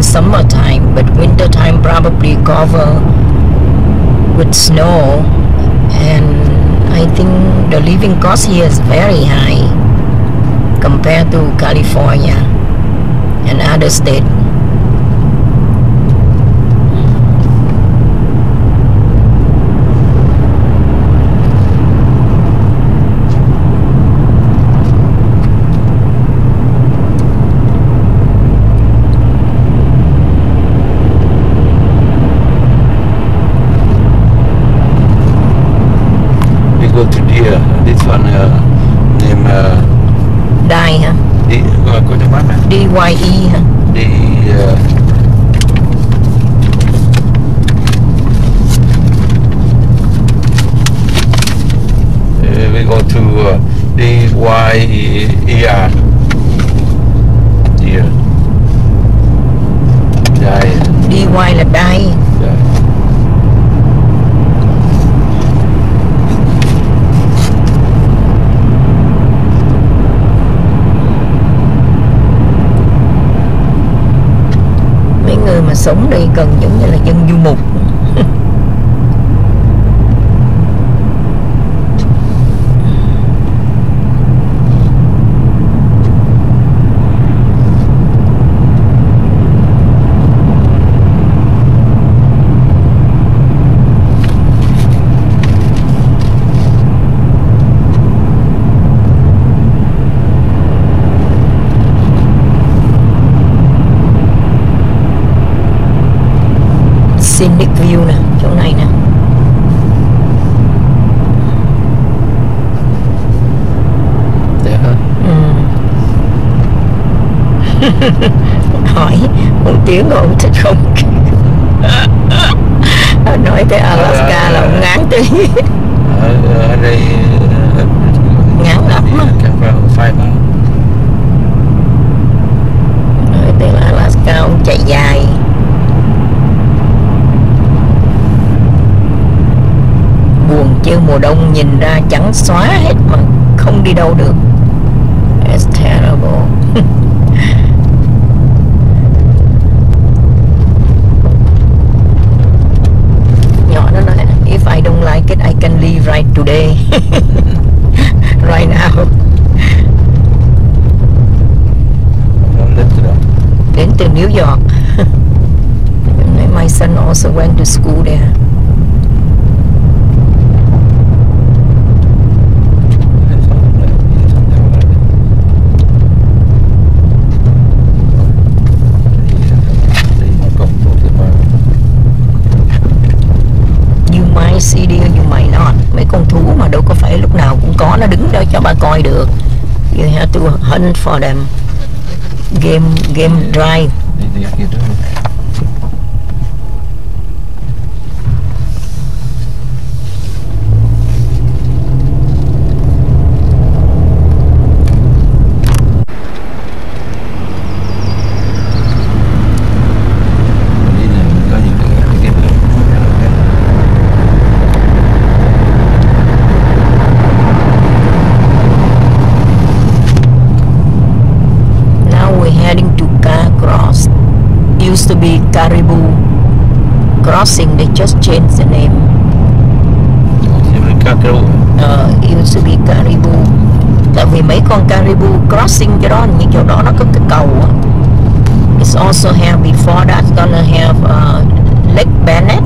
during summertime, but wintertime probably cover with snow. And I think the living cost here is very high compared to California and other states. von äh, dem... Äh, Dai, hä? Die, äh, gute Mama. DYE, hä? Die... Äh, We go to uh, the YER. Here. Đây. DY là đây. Mà sống đây cần giống như là dân du mục. Scenic view nè chỗ này nè Đẹp hả? ừ. hỏi một tiếng rồi ông thích không Ông nói tới Alaska là ông ngán tí Ở, ở đây Ngắn lắm á. Vào five hours. nói tới Alaska ông chạy dài chứ mùa đông nhìn ra trắng xóa hết mà không đi đâu được. It's terrible. Nhỏ nó nói if I don't like it I can leave right today. Right now. Đến từ New York. My son also went to school there You might see deer, you might not Mấy con thú mà đâu có phải lúc nào cũng có Nó đứng đó cho bà coi được. You have to hunt for them. Game, game drive Now we're heading to Car Cross. Used to be Caribou Crossing, they just changed the name. Uh, used to be Caribou. Tại vì mấy con Caribou Crossing cái đó, những chỗ đó nó có cái cầu á. It's also have before that gonna have uh, Lake Bennett.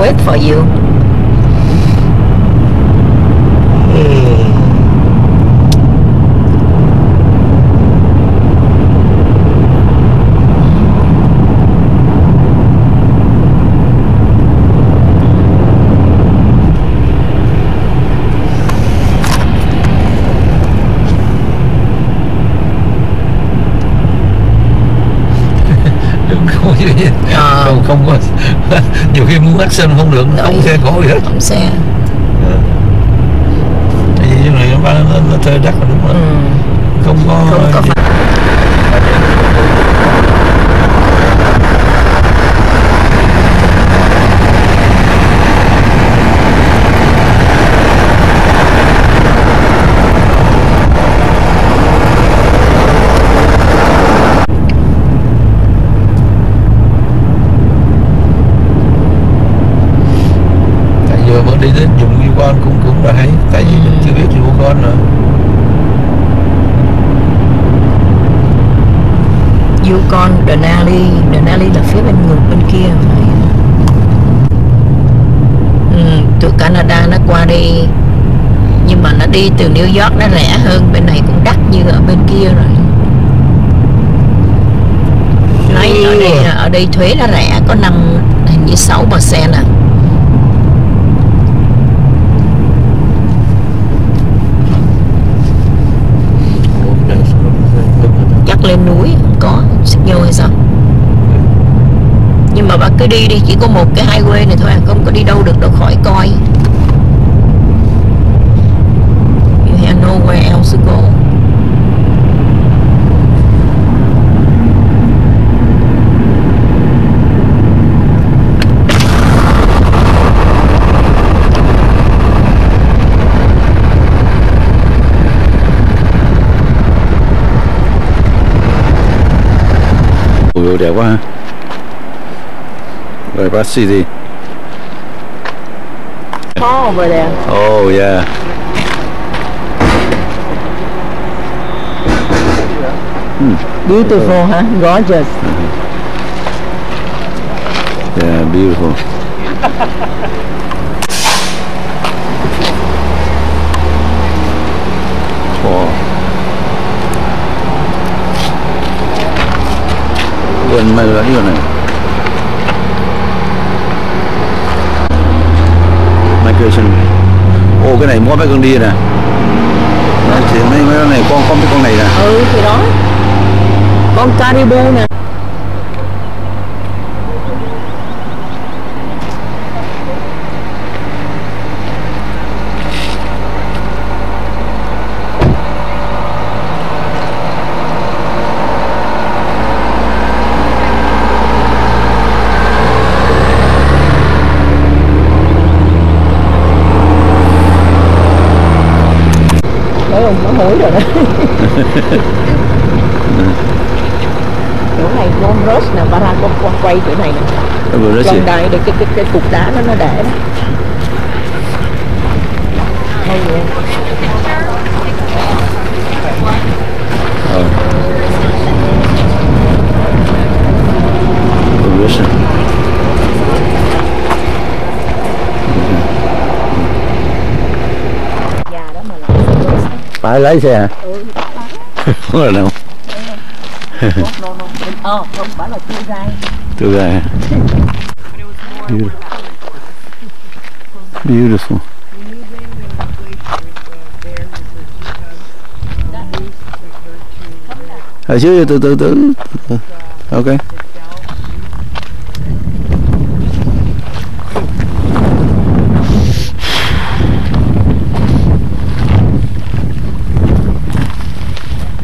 Wait for you nhiều khi muốn action không được không xe có gì hết. Không xe tại vì cái này nó nó, nó thuê đắt là đúng rồi ừ. không có Không có phải tại giờ bữa đi đến dùng Yukon cũng cũng là hay tại vì mình chưa biết Yukon nữa Yukon, Denali Denali là phía bên ngược bên kia phải ừ, từ Canada nó qua đi. Nhưng mà nó đi từ New York nó rẻ hơn bên này cũng đắt như ở bên kia rồi. Nói ở đây ở đây thuế nó rẻ có năm hình như sáu percent à. Chắc lên nhiều không hay sao? Nhưng mà bác cứ đi đi, chỉ có một cái hai quê này thôi à không có đi đâu được, đâu khỏi coi. You have nowhere else to go. Ủa, đẹp quá ha Rồi Brass over there. Oh yeah. Hmm. Beautiful huh? Gorgeous. Yeah beautiful Gần mà là cái này. Migration Ô cái này mỗi mấy con đi nè. Đấy, thì mấy mấy con này con con cái con này nè. Ừ thì đó. Con caribou nè. vòng đời để cái cái, cái cục đá nó nó để đó hay vậy phải lấy xe hả? Ừ, không ờ, là đâu. Ừ. Không, phải là chưa gai. Chưa gai. Beautiful. Beautiful Ở chứ từ từ từ từ. Ok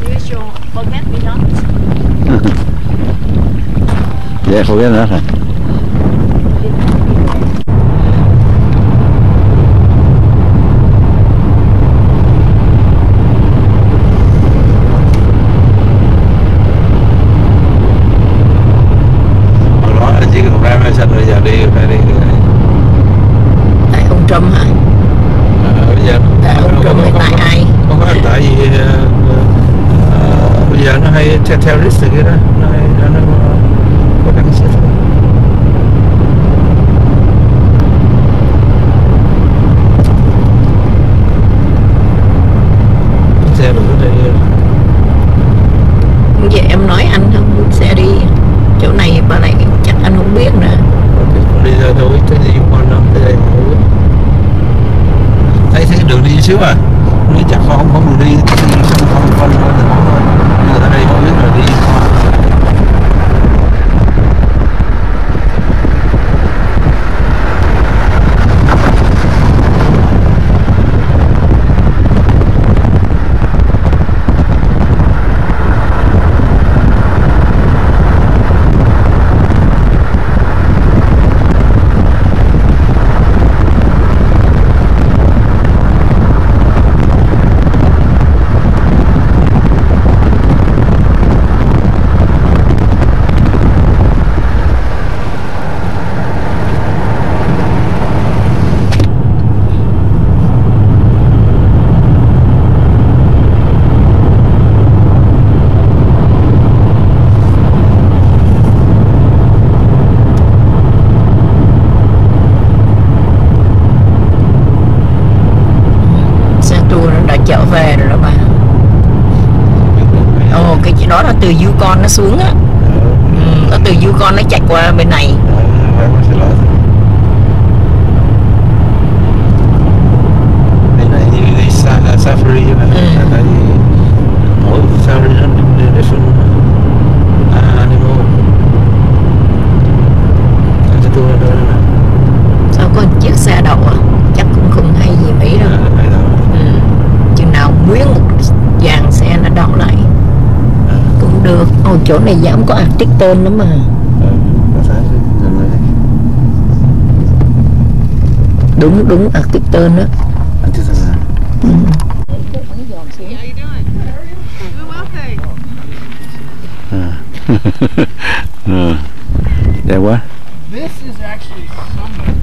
Here's your forget me terrorist, gell? tôn lắm mà. Đúng đúng active turn đó ừ. ờ. đẹp quá. This is actually summer.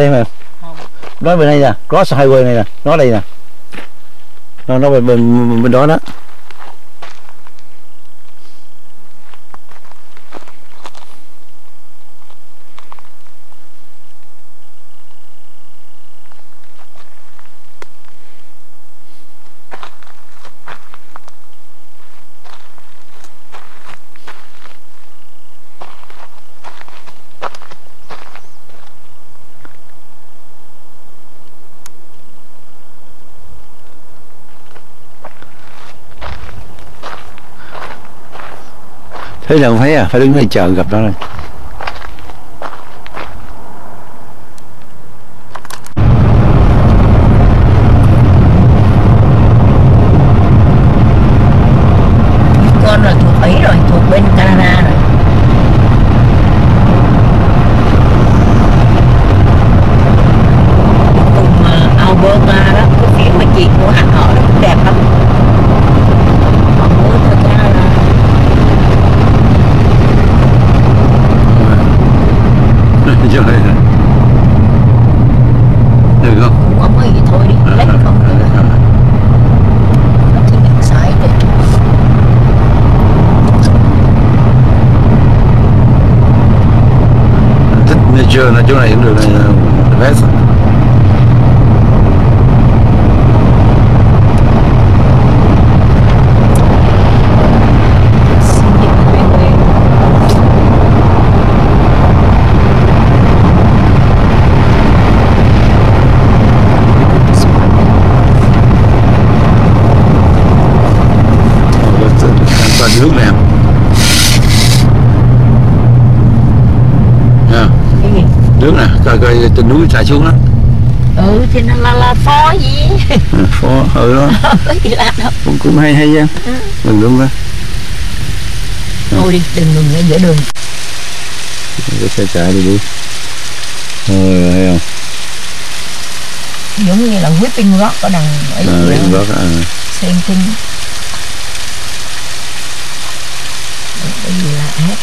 Thấy không? Nói bên đây nè, cross highway này nè, nó đây nè. Nó nó bên bên, bên đó đó. Thế là không thấy à, phải đứng đây chờ gặp nó này con là thuộc ấy rồi thuộc bên Canada rồi cùng uh, Alberta đó cái phía mà chị của Hạnh ở đó cũng đẹp lắm còn muốn thật ra là Trời ơi. Được không? cũng không có gì thôi đi lấy không được nó chỉ nhận sai đấy Thích nature là chỗ này cũng được này là the best. xin đi về về Toàn nước này em. Nha, cái gì trên núi xả xuống đó. ừ thì nó là là phó gì Ừ, Phó đó có gì làm đâu cũng cũng hay hay nha. Đừng đúng đó. thôi đi đừng ngừng ở giữa đường Cái xe chạy đi đi. Rồi thấy không? giống như là whipping rock ở đằng ấy À, đó. đó. À. same thing cái gì lạ hết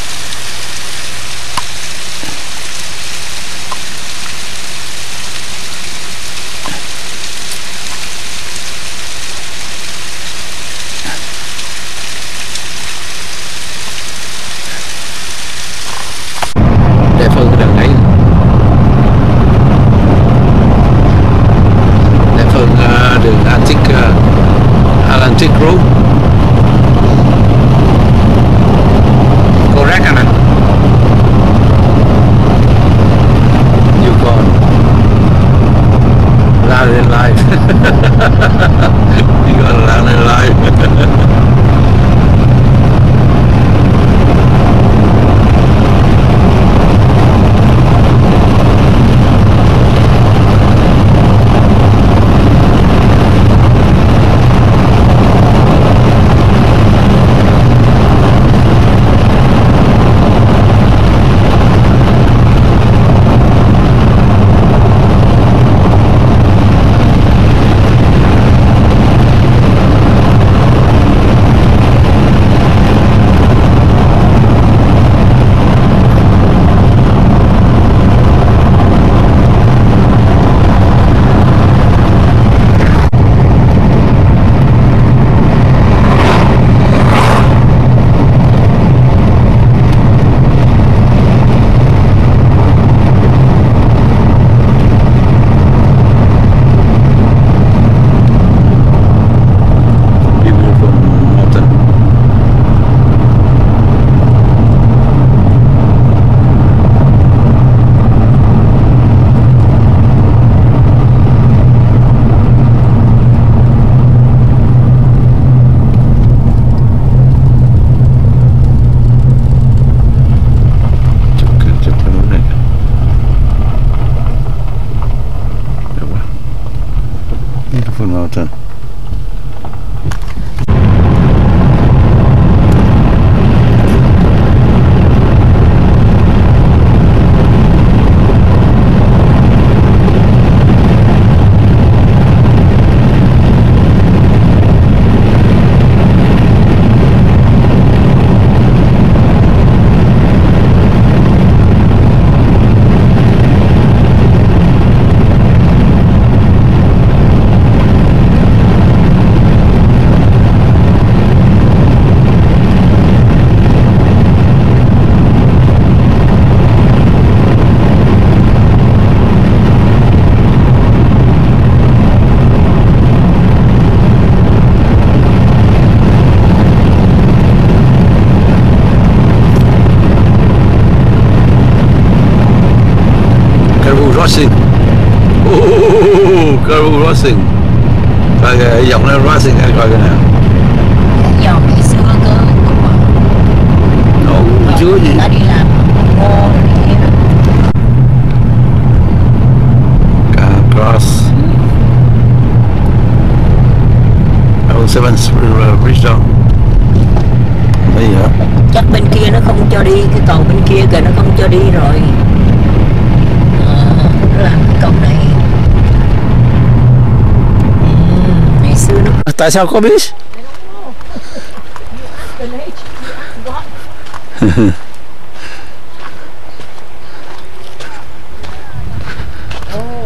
Tại sao có biết? oh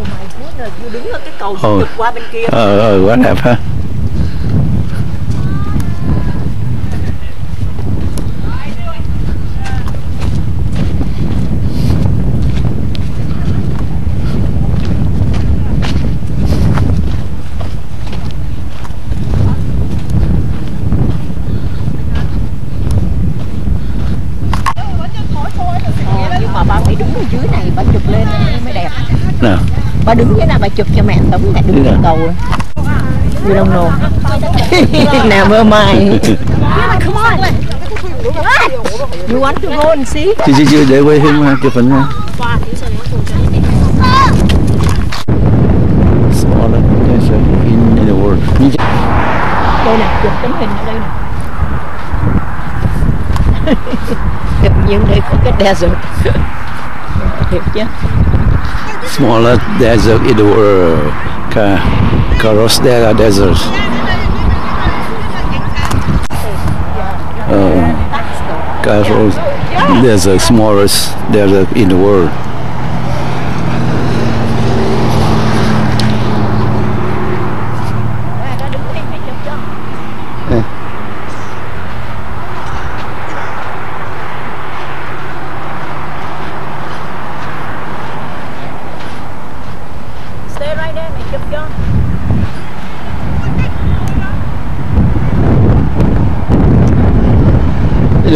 my goodness đứng ở cái cầu vượt qua bên kia. Ờ, ờ, quá đẹp ha Ờ, nhưng mà ba phải đứng ở dưới này ba chụp lên mới đẹp Nào ba đứng dưới này ba chụp cho mẹ tấm mẹ đứng Đi trên nào. cầu you don't know never mind come on you want to go and see? Chị, chị, chị để quay phim ha, chụp hình ha. Smallest desert in, the world. Đây nè chụp tấm hình ở đây nè. Tự nhiên đây có cái desert. Thiệt chứ smallest desert in the world Ka, Karosdera Desert. Uh, Carcross Desert smallest desert in the world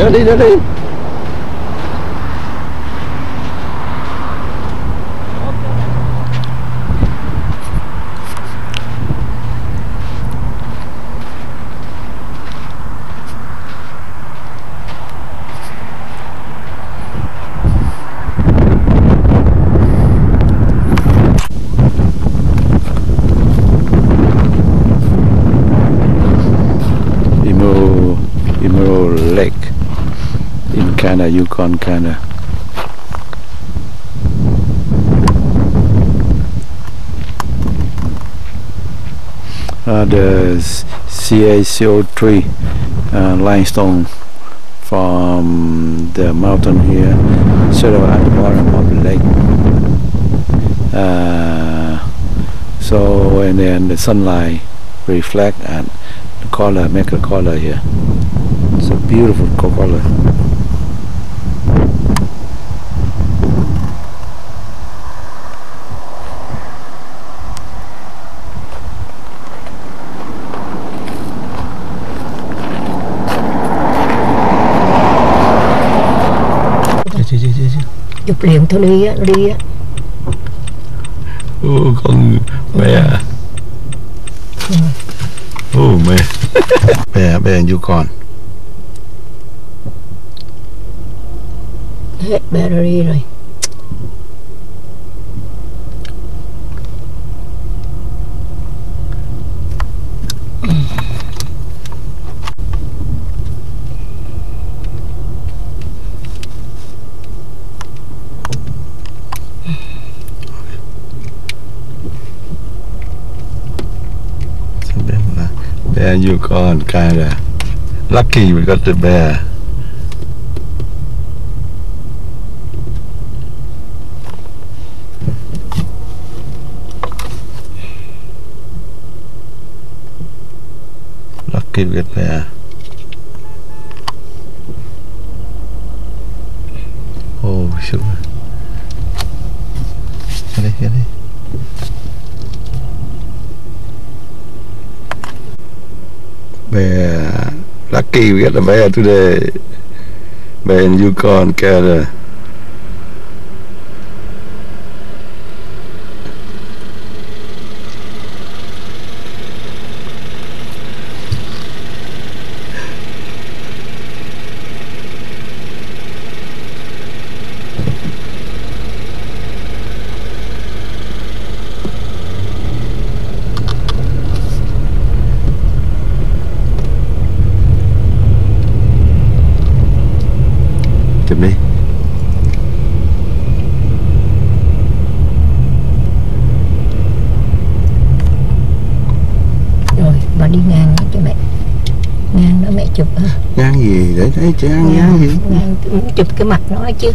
这里，这里。In Canada, Yukon, Canada. Uh, the CaCO3 uh, limestone from the mountain here, sort of at the bottom of the lake. Uh, so and then the sunlight reflect and the color make a color here. It's a beautiful color. Chụp liền thôi đi á, đi á. Ô, con bé à? Ô, mẹ. Bé, bé Yukon Hết battery rồi Bé Yukon, Canada Lucky we got the bear. Lucky we got the bear Oh, shoot. Cái đây, cái đây. Bear. Lucky we got a bear today. Bear in Yukon, Canada. Để thấy chị ăn ngang gì? Chụp cái mặt nó chứ.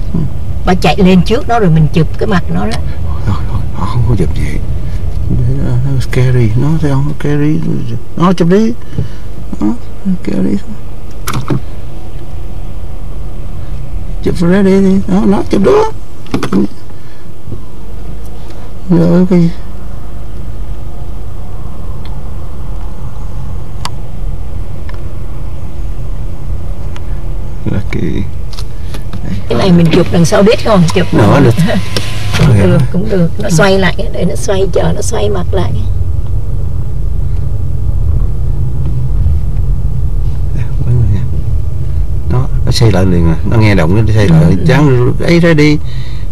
Bà chạy lên trước nó rồi mình chụp cái mặt nó đó. Thôi thôi họ không có chụp vậy Để nó nó scary. Nó thấy không? Scary. Nó chụp đi. Nó scary. Chụp ra đi. Đi nó nó chụp đó rồi cái gì là cái cái này mình chụp đằng sau đít không? Chụp Nữa được. cũng được cũng được. Nó xoay lại để nó xoay chờ nó xoay mặt lại nó nó xây lại liền rồi nó nghe động nó xây lại. Chán ấy ra đi.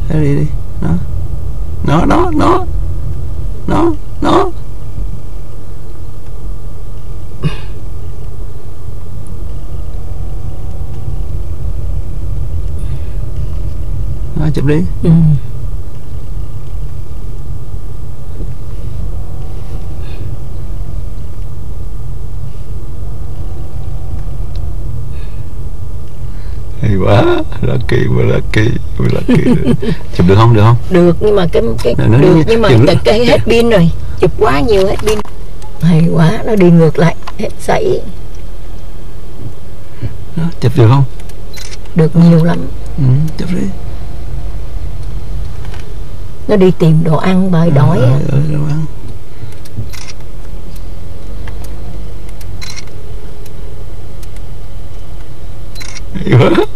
Ra đi đi. Nó nó nó nó. Nó nó đi ừ. hay quá lucky quá lucky quá lucky chụp được không được không? Được nhưng mà cái cái Nó- nó- được nhưng mà chừng- cái, hết pin rồi. Chụp quá nhiều hết pin. Hay quá nó đi ngược lại hết sảy. Chụp được không? Được nhiều lắm. Ừ, chụp đi nó đi tìm đồ ăn bởi đói ờ, ờ, đâu ăn. hay quá Yeah,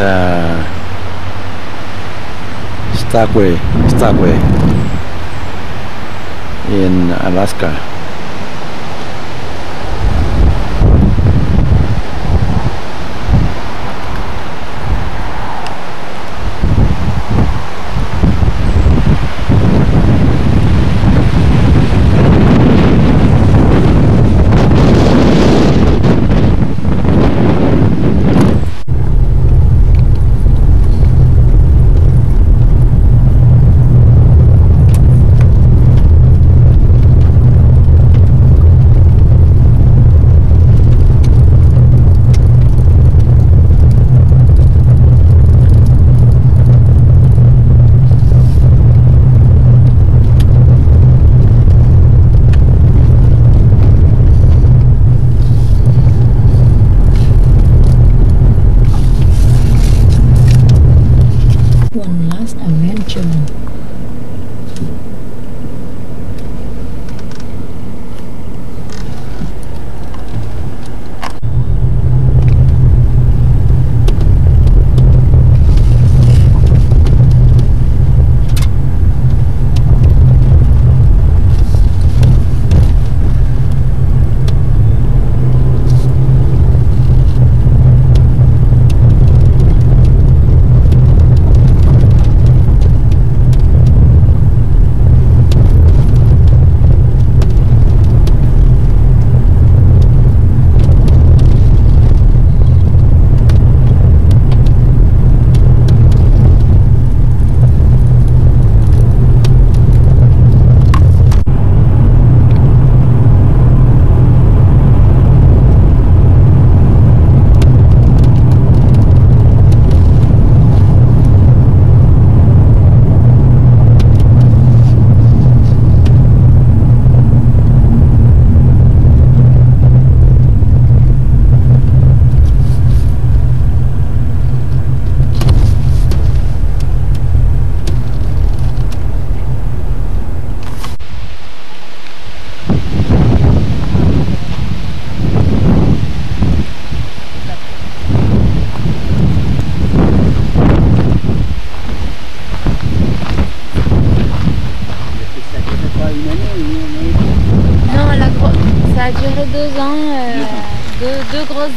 uh, Skagway, Skagway in Alaska.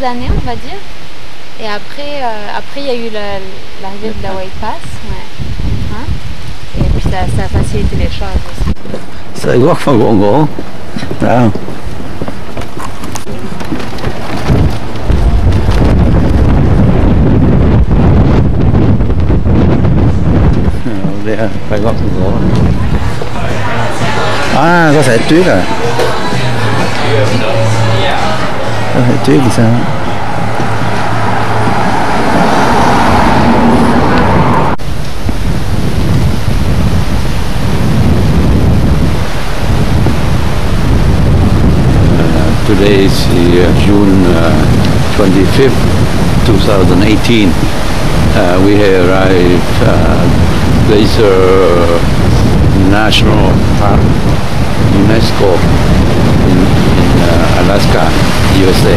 Deux années, on va dire. Et après, euh, après il y a eu la- l'arrivée de la White Pass. Ouais. Hein? Et puis ça, ça a facilité les choses aussi. Gỗ gỗ. Phải không? Ờ, Đây à, phải góc gỗ. À, có thể tuyết? Today is uh, June uh, 25th, 2018. Uh, we have arrived uh, Glacier National Park, UNESCO in, in uh, Alaska, USA.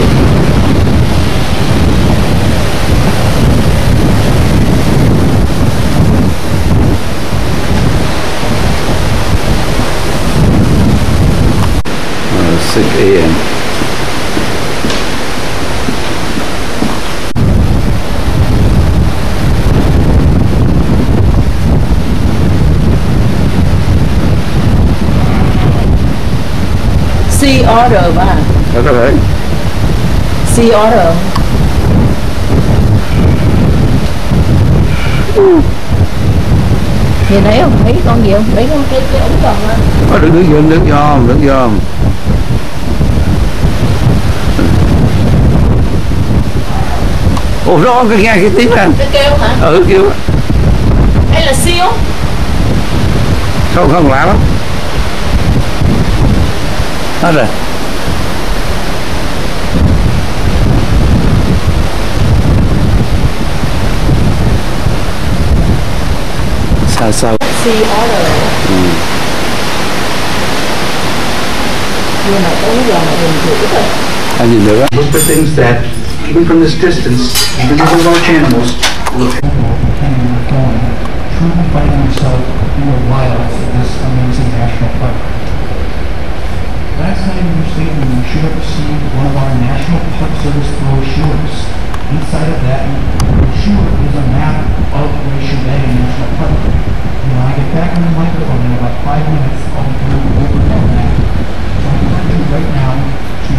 Uh, 6 a.m. Ba? Đó có thể. Sea Otter. Nhìn thấy không? Thấy con gì không? Thấy con cái cái ống còn á. Ờ, đứng đứng dòm, đứng dòm, đứng dòm. Ủa đó cái nghe cái tiếng này. Cái kêu hả? Ừ kêu Hay là siêu? không không lạ lắm. Hết rồi. Sao sao? Sea Otter. Nhưng mà có giờ mà mình thử thôi. Anh nhìn được á? Look for things that, even from this distance, even if they're large animals, look. And you're going, truly finding yourself in the wilds of this amazing national park. Last night in your statement, you should have received one of our National Park Service brochures. Inside of that brochure is a map of Glacier Bay National Park. When I get back on the microphone in about five minutes, I'll go over that map. So I encourage you right now to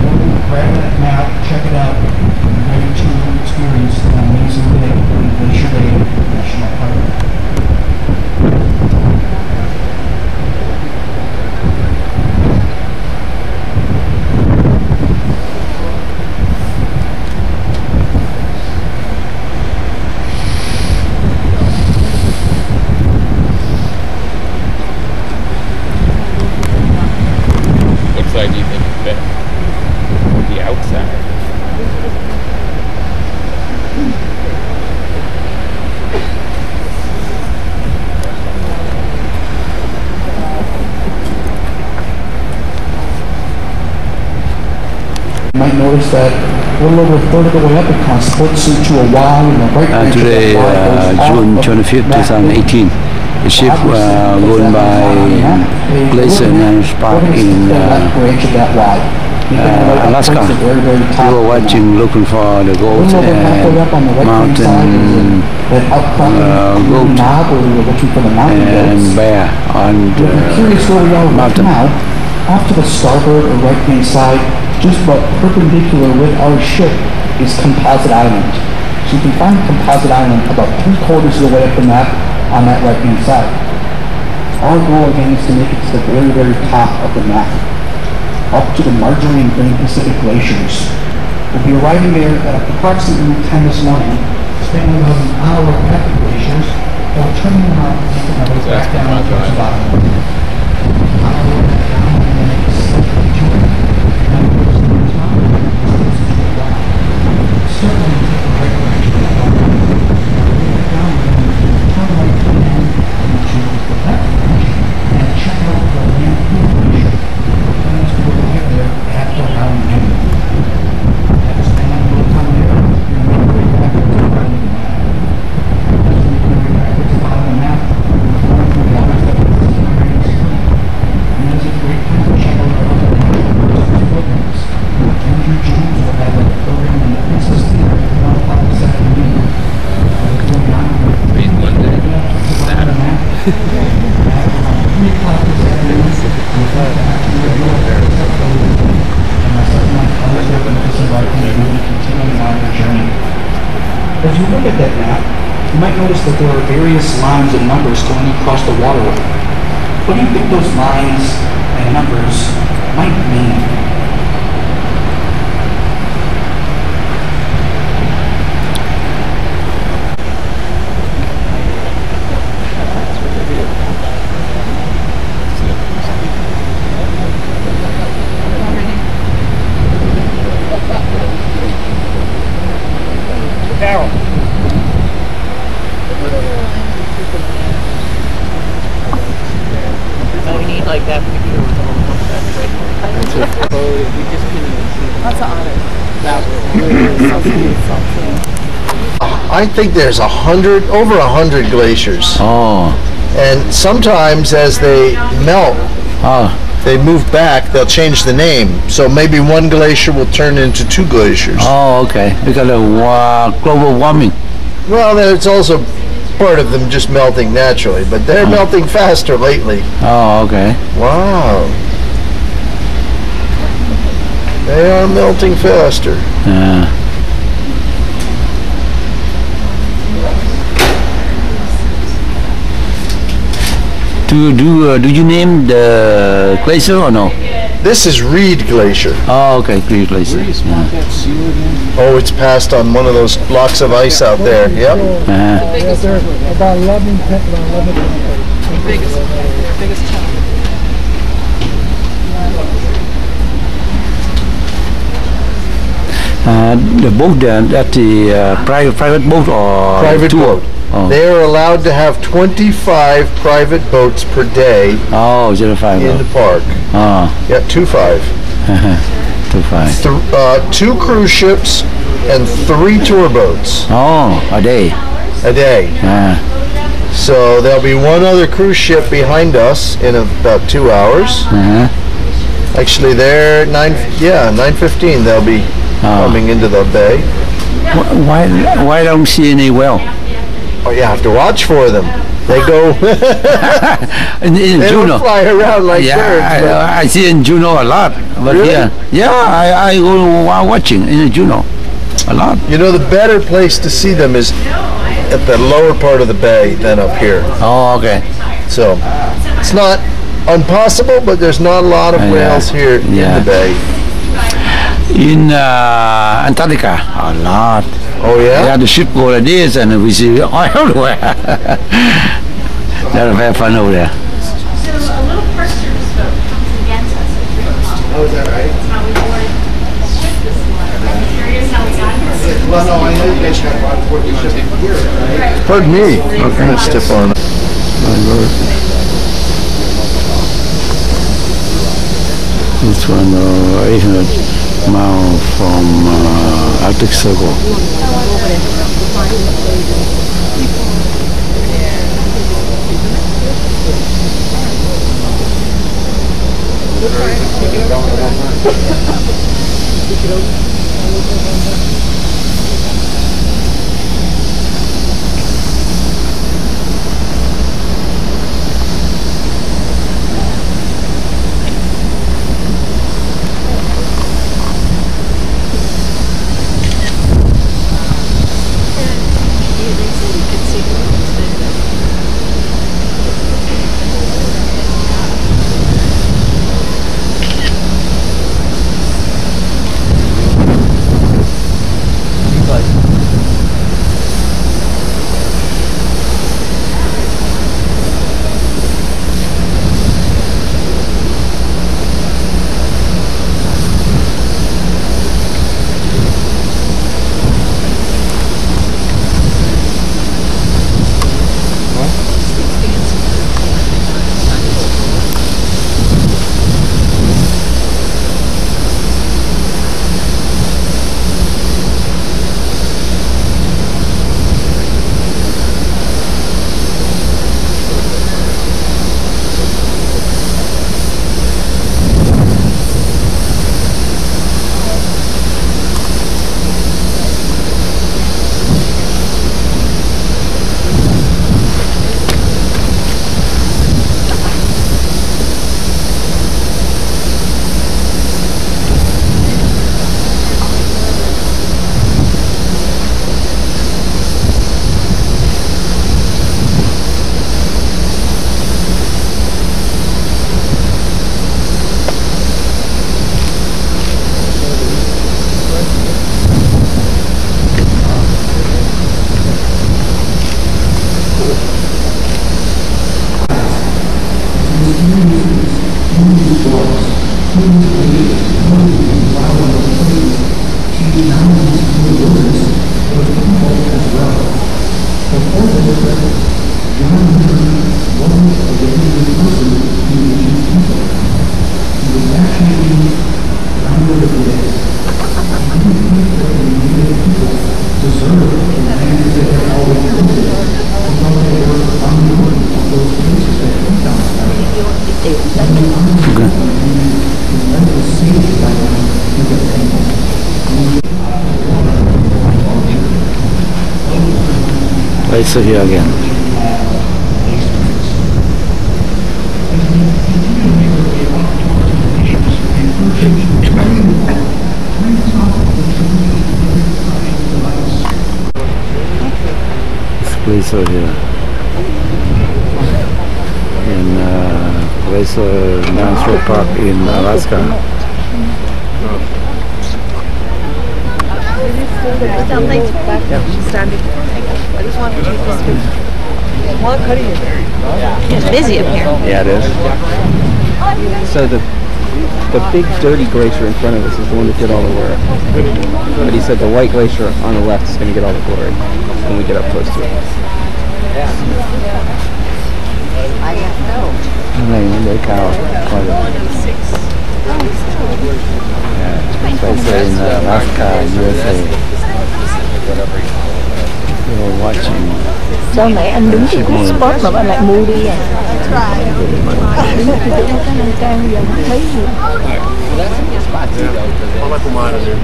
go grab that map, check it out, and be ready to experience an amazing day in Glacier Bay National Park. Looks like even better. The outside. You that a little over a third of the way up, it splits into a Y, and the right Uh, today, uh, June of 25th, 2018, the ship uh, going by Glacier National Park in uh, branch of that Y. You can uh, Alaska. towards the very, very top We were watching, looking for the gold little over halfway up on the and right-hand side is mountain uh, goat knob where we were looking for the mountain and bear on If you're curious the where we are right mountain. now, off to the starboard or right-hand side, just about perpendicular with our ship is Composite Island. So you can find Composite Island about three quarters of the way up the map on that right-hand side. Our goal again is to make it to the very, very top of the map, up to the Margerie and Grand Pacific glaciers. We'll be arriving there at approximately 10 this morning, spending about an hour at the glaciers, while turning around and back down towards the bottom. Across the waterway. What do you think those lines and numbers might mean? Oh, we need like that picture with the whole concept right We just couldn't even see That's an otter. that was Salty, salty. I think there's a hundred, over a hundred glaciers. Oh, And sometimes as they melt, oh, they move back, they'll change the name. So maybe one glacier will turn into two glaciers. oh, okay. Because of uh, global warming. Well, it's also part of them just melting naturally, but they're melting faster lately. Oh, okay. Wow. They are melting faster. Uh, do do uh, do you name the glacier or no? This is Reid Glacier. Oh, okay, Great glacier. Where do you Yeah. spot that seal again? Oh, it's passed on one of those blocks of ice out there. Yep. About 11, 11. Biggest, biggest. Uh, the boat uh, that the uh, private private boat or Private tour? boat. Oh, They are allowed to have 25 private boats per day oh, zero five. in the park. Oh, Yeah, two five. too fine. Th- uh, two cruise ships and three tour boats Oh, a day. a day. Uh, So there'll be one other cruise ship behind us in about two hours. uh-huh. Actually, they're nine. Yeah, nine fifteen. They'll be Oh. coming into the bay. Why why don't see any well? Oh, you have to watch for them. They go. In, in they Juneau. fly around like yeah, birds. I, I see in Juneau a lot. But Really? yeah, yeah, I, I go wa- watching in Juneau a lot. You know, the better place to see them is at the lower part of the bay than up here. Oh, okay. So it's not impossible, but there's not a lot of Uh, yeah. whales here Yeah. in the bay. In uh, Antarctica, a lot. Oh yeah? Yeah, the ship go like this, and we see all everywhere. They're very fun over there. So a little Parker's boat comes against us at three o'clock. Oh, is that right? That's how we boarded the ship this morning. I'm curious how we got here. Well, no, I know you guys got about forty ship here, right? Pardon me. I'm gonna step on. This one, uh, 800 now from uh, Arctic Circle. Place here again. This place over here. In uh, Glacier National Park in Alaska. It's busy up here. Yeah, it is. So the the big dirty glacier in front of us is the one that did all the work. But he said the white glacier on the left is going to get all the glory when we get up close to it. I Này nó để cao coi được. Yeah, place in uh, Alaska, USA. You're watching sao nãy anh đứng trên cái spot mà bạn lại mua đi à đứng ở cái chỗ cái lan can giờ không thấy gì I'll let them out of there.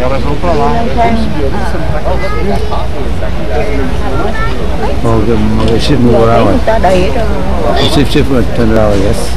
Ja, men så får alla. Oh, the, the ship move thấy người around. ta đầy hết rồi The ship ship will turn around, yes.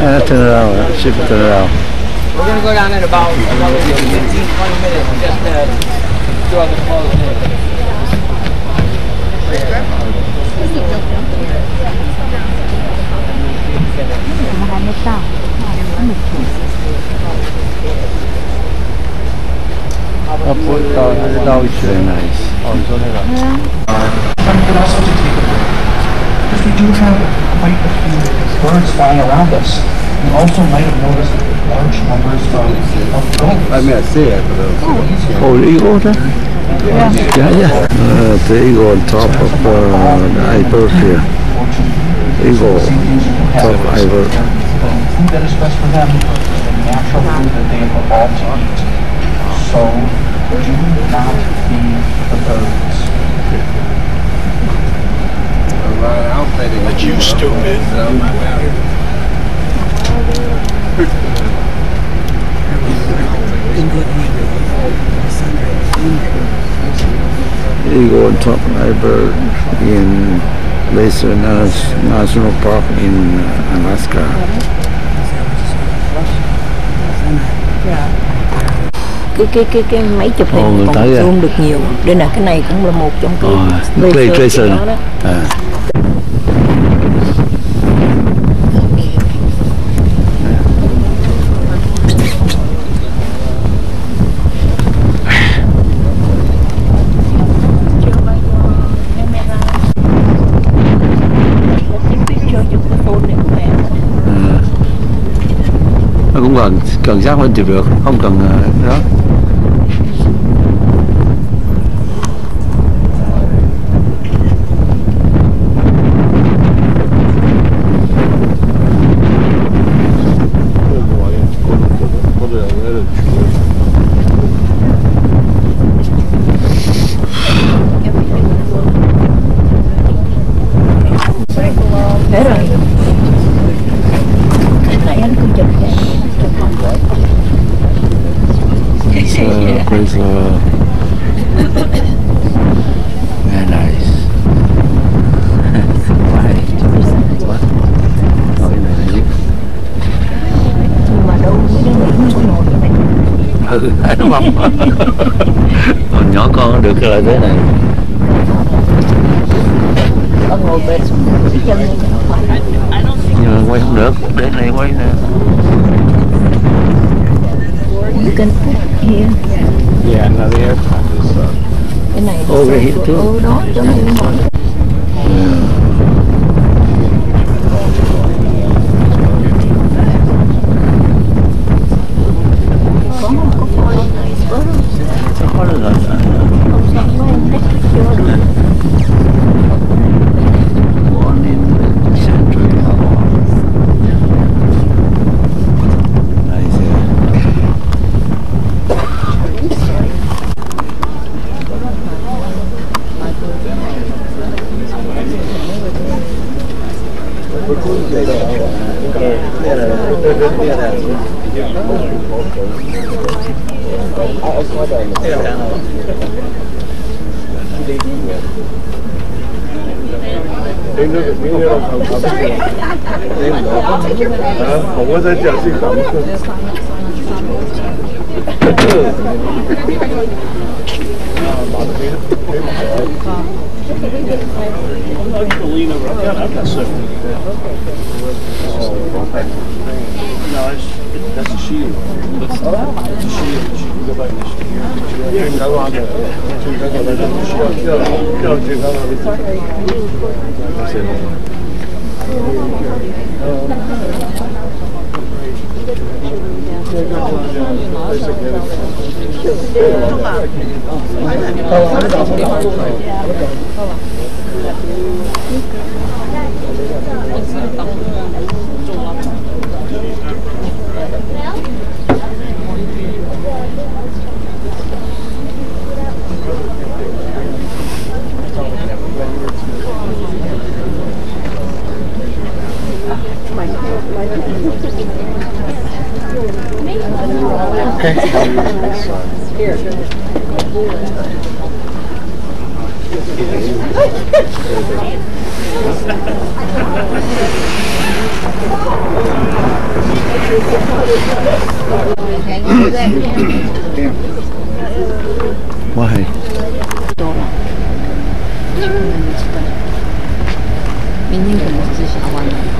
And turn around, uh, ship turn around. We're gonna go down in about 15, 20 minutes just to all the clothes in. Upward, down, down, very nice. Something could also to take a look, because we do have quite a few birds flying around us. You also might have noticed large numbers of, of gulls. I mean, I see it, but uh, Oh, the eagle there? Yeah. Yeah, yeah. Uh, the eagle on top of uh, the here. Eagle, top. The food that is best for them, the natural food that they have evolved to eat. So do not feed the birds. But you stupid. Eagle on top of iceberg in Glacier Nas- National Park in uh, Alaska. Cái cái cái cái mấy chụp hình còn tới à? zoom được nhiều đây là cái này cũng là một trong cái Oh, của nó đó. À. Nó cũng gần gần sát lên chụp được không cần ờ, đó còn nhỏ con được cái loại thế này nhưng mà quay không được để này quay nè You can put here. Yeah, another aircraft is uh, cái này. Ô, cái đó cho này. 嗯好的嗯好的嗯好的嗯好的嗯好的嗯好的的嗯好好好的 get it just there's a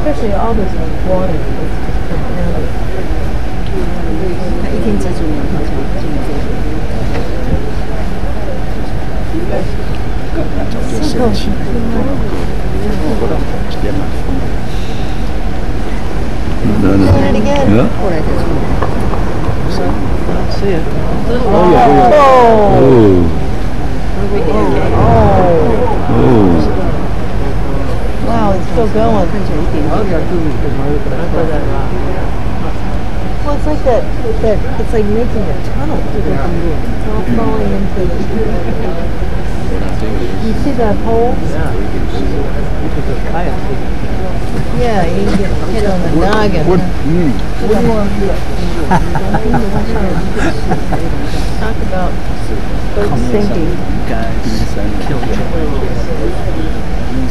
Especially all this water. It's just compounded. 他一天只煮两条船进就生气。我的天哪！ No, no. Say it again. Yeah. 后来再出来。 See it. Oh. Oh. Oh. Wow, it's still going. Well, it's like that, that it's like making a tunnel through the It's all falling into the... You see that hole? Yeah. Yeah, you get hit on the noggin. What, mm. what do you want to? Talk about sinking. Guys, kill. 跃，冰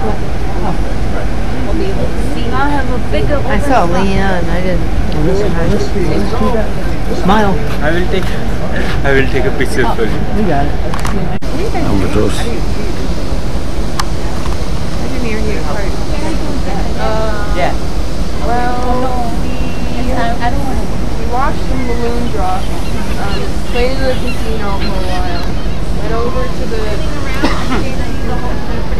废话。I saw Leon, I didn't. Smile. I will take I will take a picture for you. We got it. Albatross. Yeah. Well, we, I don't want to. we watched some balloon drop, um, played in the casino for a while, went over to the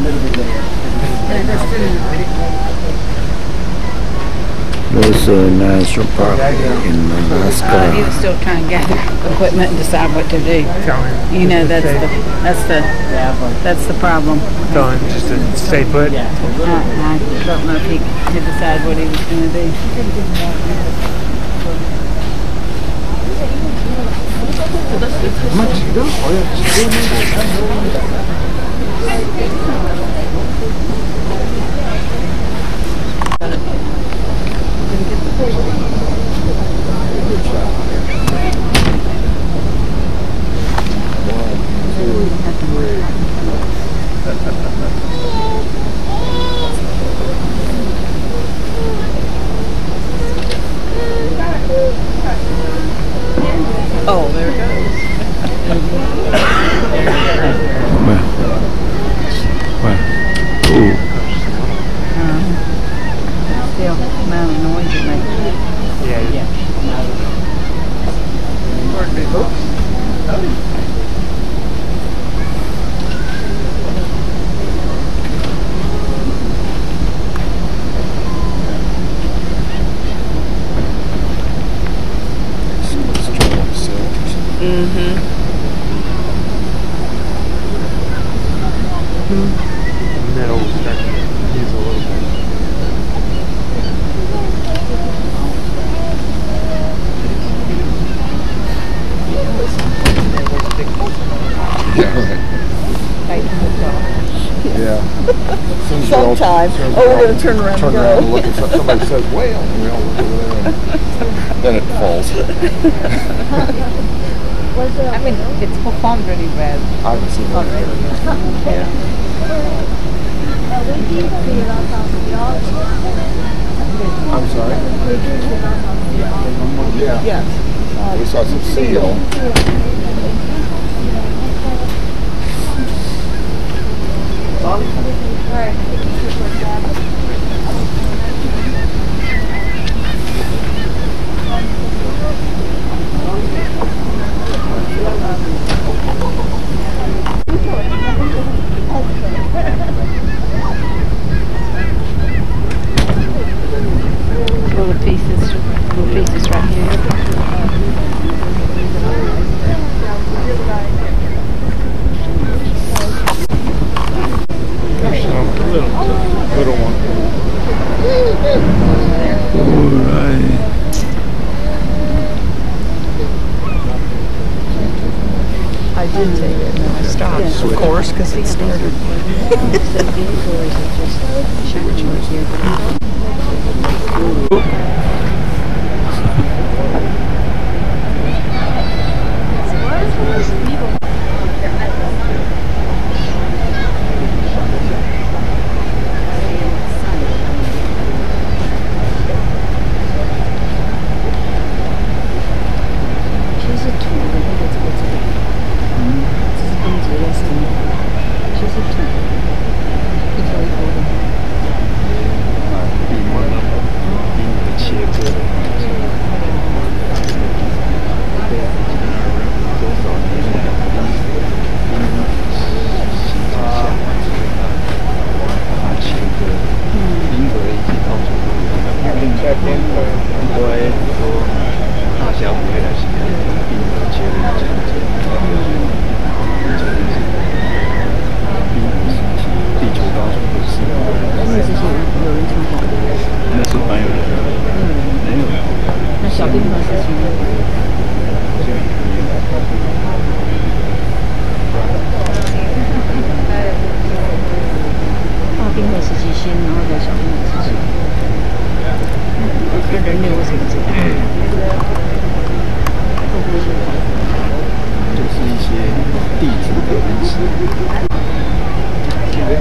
stuck. A little bit there. They're still in the Glacier National Park in Uh, he was still trying to gather equipment and decide what to do. You know, that's the, that's the, that's the problem. Tell him just to stay put. I, I don't know if he could decide what he was gonna do. Oh, there it goes. Still, amount of noise it makes. Yeah, yeah. Mm-hmm. Metal will start to use a little bit. Yeah. Soon as we're all- Sometime. soon as Oh, we're we're gonna turn around and Turn go. around and look at some- somebody says whale, and we all look over there, then it falls. I mean, it's performed really well. I haven't seen that. Oh, yeah. I'm sorry? Yeah. Yes. We saw some seal. Little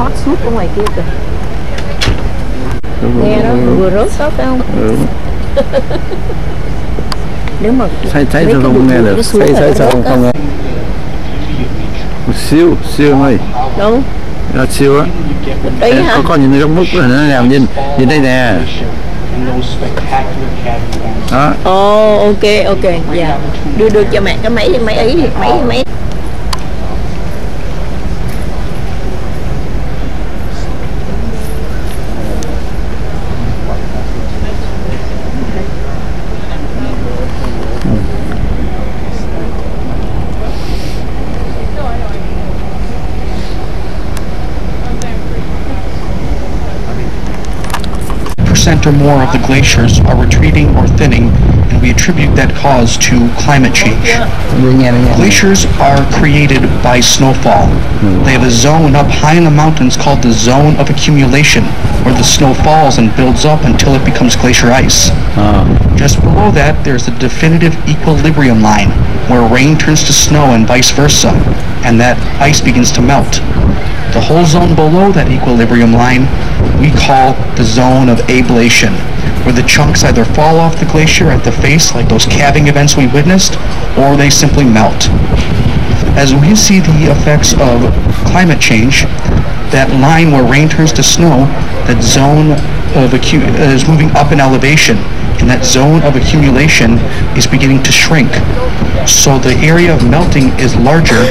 hot soup ở ngoài kia kìa. Nghe đó vừa rớt đó phải không? Nếu mà say say sao không nghe được. say say sao không không nghe. Siêu siêu ơi đâu nó siêu á. Đây hả? có con nhìn trong mức nó làm nhìn nhìn đây nè. Đó. Oh ok ok. Dạ. Yeah. đưa đưa cho mẹ cái máy máy ấy máy máy. Percent or more of the glaciers are retreating or thinning, and we attribute that cause to climate change. Glaciers are created by snowfall. They have a zone up high in the mountains called the zone of accumulation, where the snow falls and builds up until it becomes glacier ice. Just below that, there's the definitive equilibrium line, where rain turns to snow and vice versa, and that ice begins to melt. The whole zone below that equilibrium line we call the zone of ablation, where the chunks either fall off the glacier at the face, like those calving events we witnessed, or they simply melt. As we see the effects of climate change, that line where rain turns to snow, that zone of is moving up in elevation, and that zone of accumulation is beginning to shrink. So the area of melting is larger,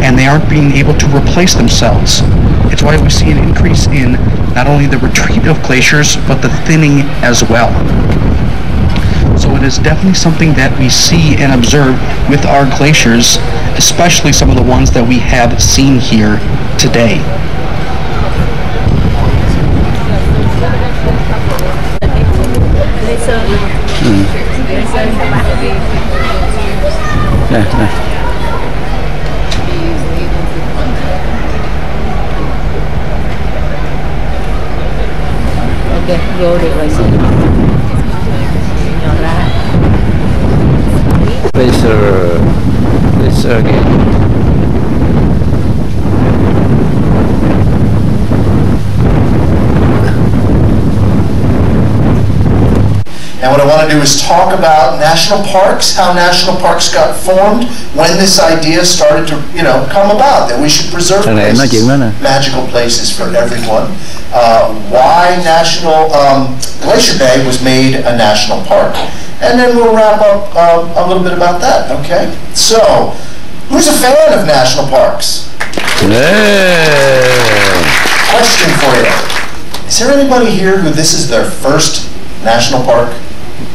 and they aren't being able to replace themselves. It's why we see an increase in not only the retreat of glaciers, but the thinning as well. So it is definitely something that we see and observe with our glaciers, especially some of the ones that we have seen here today. Vô được rồi xin nhỏ ra laser laser again. And what I want to do is talk about national parks, how national parks got formed, when this idea started to, you know, come about, that we should preserve Thằng này em nói places, chuyện đó nè magical places for everyone. Uh, why National um, Glacier Bay was made a national park, and then we'll wrap up um, a little bit about that. Okay. So, who's a fan of national parks? Question for you: Is there anybody here who this is their first national park?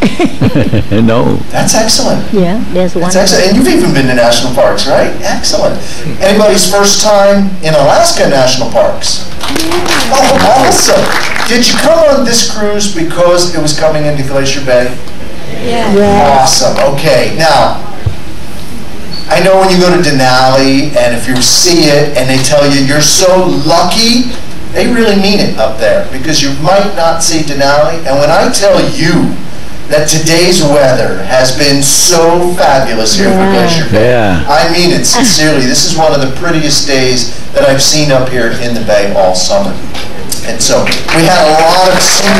no That's excellent. yeah there's one That's excellent. And you've even been to national parks, right? Excellent. Anybody's first time in Alaska national parks? Oh, awesome. Did you come on this cruise because it was coming into Glacier Bay? yeah Awesome. Okay. Now, I know when you go to Denali and if you see it and they tell you you're so lucky, they really mean it up there because you might not see Denali. And when I tell you that today's weather has been so fabulous here for Glacier Bay, yeah I mean it sincerely. This is one of the prettiest days that I've seen up here in the bay all summer. And so we had a lot of scenery